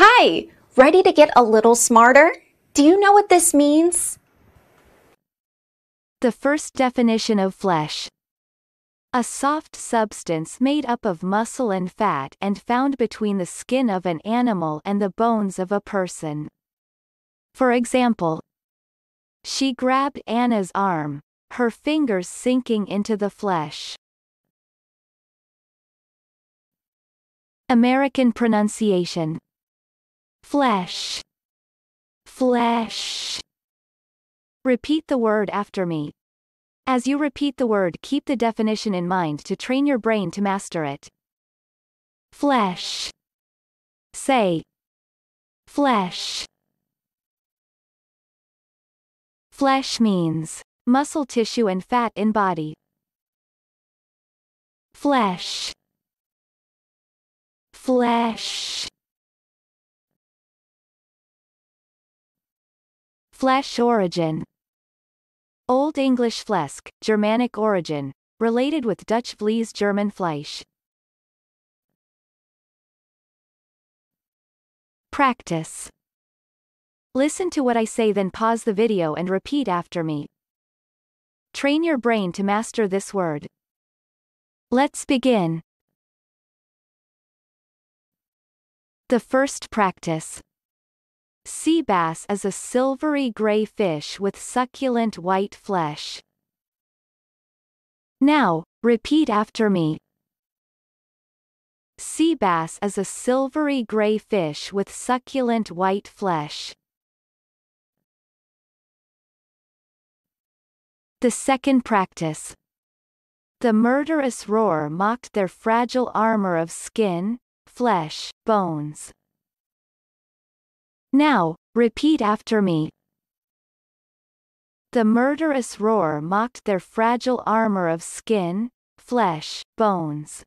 Hi, ready to get a little smarter? Do you know what this means? The first definition of flesh. A soft substance made up of muscle and fat and found between the skin of an animal and the bones of a person. For example, she grabbed Anna's arm, her fingers sinking into the flesh. American pronunciation. Flesh. Flesh. Repeat the word after me. As you repeat the word keep the definition in mind to train your brain to master it. Flesh. Say. Flesh. Flesh means muscle tissue and fat in body. Flesh. Flesh. Flesh origin Old English Flesk, Germanic origin, related with Dutch Vlees German Fleisch. Practice. Listen to what I say then pause the video and repeat after me. Train your brain to master this word. Let's begin. The first practice. Sea bass is a silvery gray fish with succulent white flesh. Now, repeat after me. Sea bass is a silvery gray fish with succulent white flesh. The second practice. The murderous roar mocked their fragile armor of skin, flesh, bones. Now, repeat after me. The murderous roar mocked their fragile armor of skin, flesh, bones.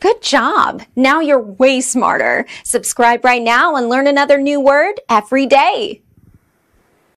Good job! Now you're way smarter. Subscribe right now and learn another new word every day.